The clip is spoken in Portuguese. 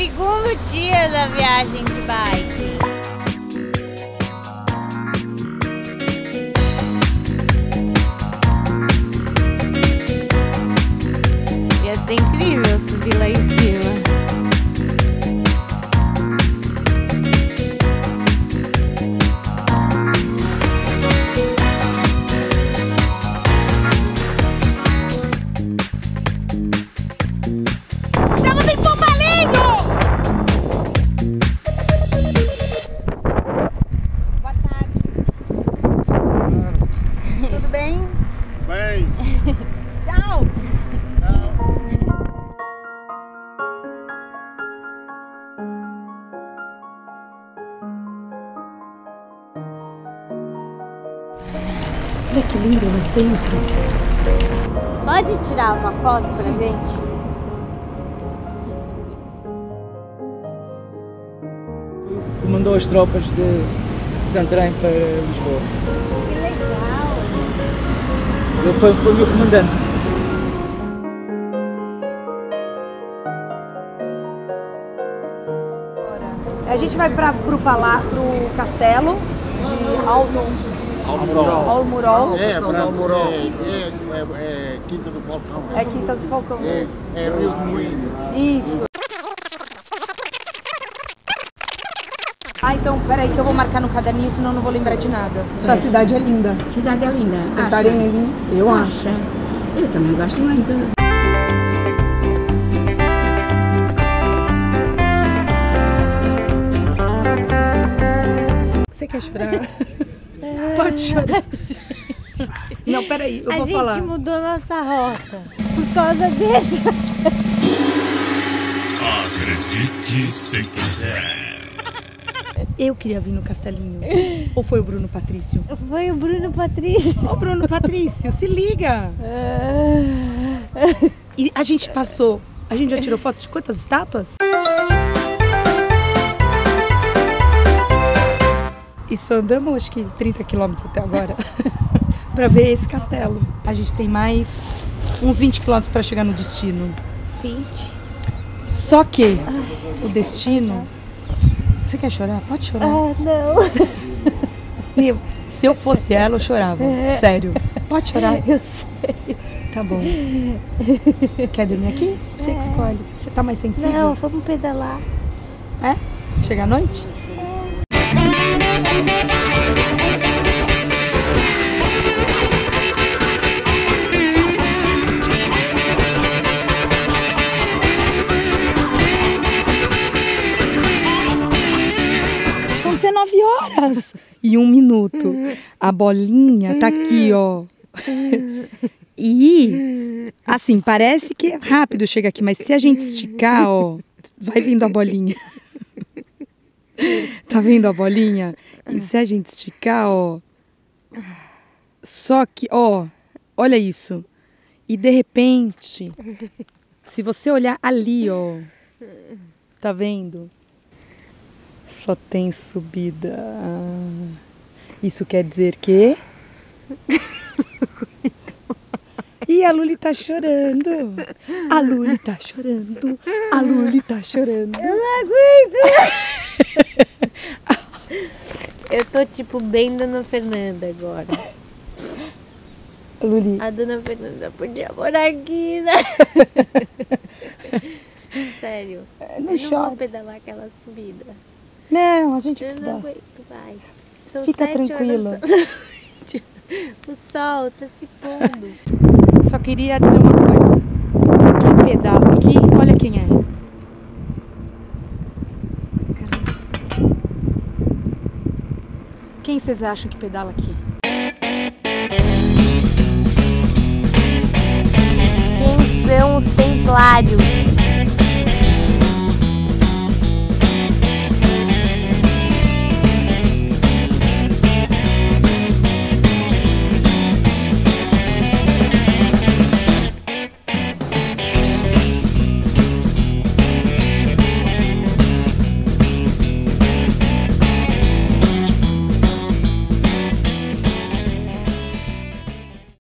segundo dia da viagem de bike. Bem? Bem, Tchau. Olha que lindo lá dentro. Pode tirar uma foto pra gente? Mandou as tropas de Santarém para Lisboa. Ele foi, foi o meu comandante. A gente vai para pro palá, pro castelo de Alto Almurol. Almurol. É, pra, é, é, é, é Quinta do Falcão. É Quinta do Falcão. É, é Rio do Moinho. Isso. Ah, então, peraí que eu vou marcar no caderninho, senão eu não vou lembrar de nada. Sua cidade é linda. Cidade é linda. Santarém é linda. Eu acho. Eu também gosto muito. Você quer chorar? Pode chorar. Não, peraí, eu a vou gente falar. mudou nossa rota por causa dele. Acredite se quiser. Eu queria vir no Castelinho. Ou foi o Bruno Patrício? Foi o Bruno Patrício. Ô, Bruno Patrício, se liga! E a gente passou. A gente já tirou fotos de quantas estátuas? E só andamos acho que 30 quilômetros até agora pra ver esse castelo. A gente tem mais uns 20 quilômetros pra chegar no destino. 20. Só que o destino. Você quer chorar? Pode chorar. Ah, não. Meu, se eu fosse ela, eu chorava. Sério. Pode chorar. Eu Tá bom. Quer dormir aqui? Você que escolhe. Você tá mais sensível? Não, vamos pedalar. É? Chega à noite? São e um minuto. A bolinha tá aqui, ó. E, assim, parece que é rápido chega aqui, mas se a gente esticar, ó, vai vindo a bolinha. Tá vendo a bolinha? E se a gente esticar, ó. Só que, ó, olha isso. E de repente, se você olhar ali, ó. Tá vendo? Só tem subida. Isso quer dizer que. E a Luli tá chorando. A Luli tá chorando. A Luli tá chorando. Eu não aguento. Eu tô tipo bem Dona Fernanda agora. Luli, A Dona Fernanda podia morar aqui, né? Sério. não não chora. vou pedalar aquela subida. Não, a gente Eu não dá. aguento, vai. São Fica tranquila. noite. O sol tá se pondo. Só queria dizer uma coisa. Quem pedala aqui, olha quem é. Quem vocês acham que pedala aqui? Quem são os templários?